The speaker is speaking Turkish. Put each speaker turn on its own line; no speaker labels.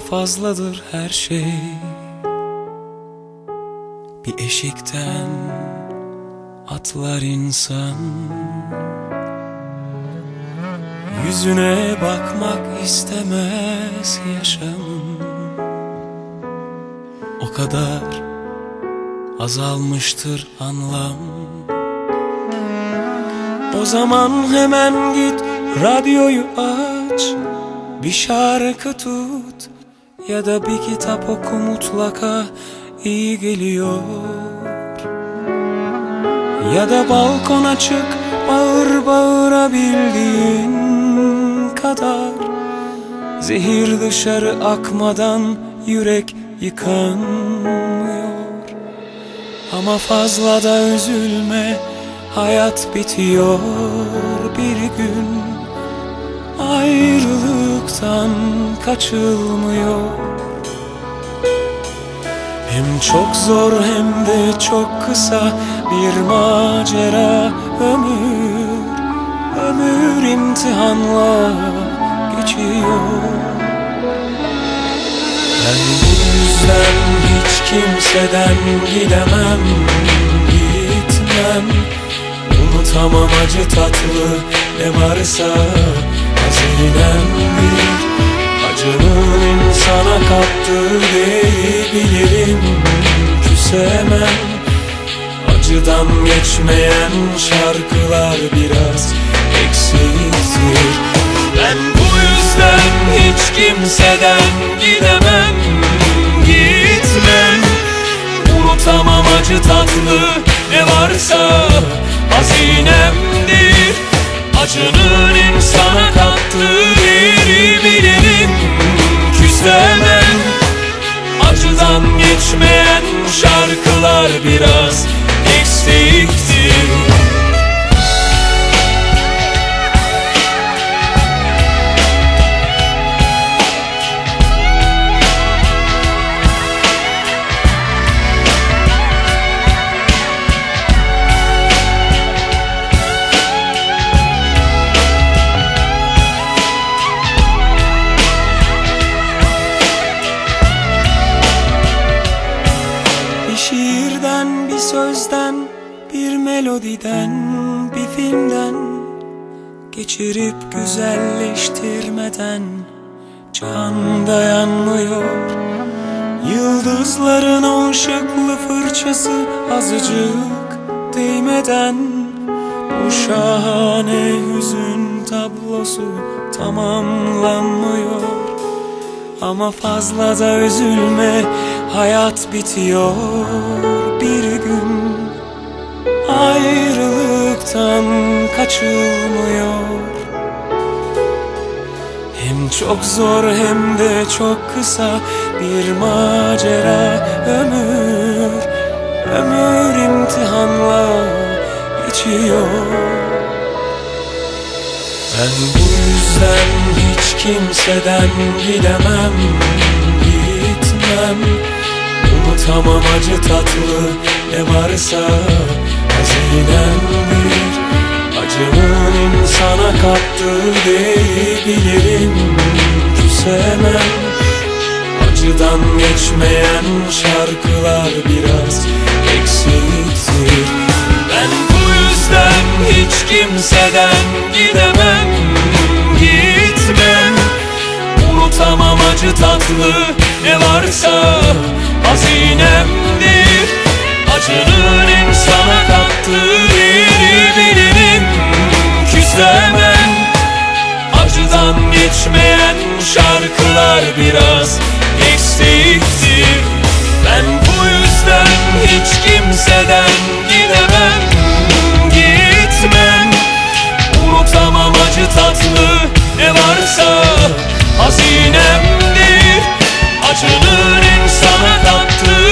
fazladır her şey. Bir eşikten atlar insan. Yüzüne bakmak istemez yaşamın O kadar azalmıştır anlam. O zaman hemen git radyoyu aç Bir şarkı tut ya da bir kitap oku mutlaka iyi geliyor. Ya da balkona çık bağır bağırabildiğin kadar. Zehir dışarı akmadan yürek yıkanmıyor. Ama fazla da üzülme hayat bitiyor bir gün Ayrılıktan kaçılmıyor. Hem çok zor hem de çok kısa bir macera ömür Ömür imtihanla geçiyor. Ben bu yüzden hiç kimseden gidemem Gitmem. Unutamam acı tatlı ne varsa hazinemdir Acının insana kattığı diyebilirim. Küsemem. Acıdan geçmeyen şarkılar biraz eksiktir Ben bu yüzden hiç kimseden gidemem. Gitmem Unutamam acı tatlı ne varsa. Hazinemdir Acının geçmeyen şarkılar biraz sözden, bir melodiden, bir filmden Geçirip güzelleştirmeden can dayanmıyor. Yıldızların o ışıklı fırçası azıcık değmeden Bu şahane hüzün tablosu tamamlanmıyor. Ama fazla da üzülme Hayat bitiyor bir gün Ayrılıktan kaçılmıyor. Hem çok zor hem de çok kısa Bir macera ömür Ömür imtihanla geçiyor. Ben bu yüzden hiç kimseden gidemem Gitmem Unutamam acı tatlı ne varsa hazinemdir Acının insana kattığı diyebilirim Küsemem Acıdan geçmeyen şarkılar biraz eksiktir. Ben bu yüzden hiç kimseden gidemem acı tatlı ne varsa hazinemdir Acının insana kattığı yeri bilirim. Küslemem Acıdan geçmeyen şarkılar biraz eksiktir. Ben bu yüzden hiç kimseden gidemem. Gitmem. Unutamam acı tatlı ne varsa hazinemdir Saçının sana tatlı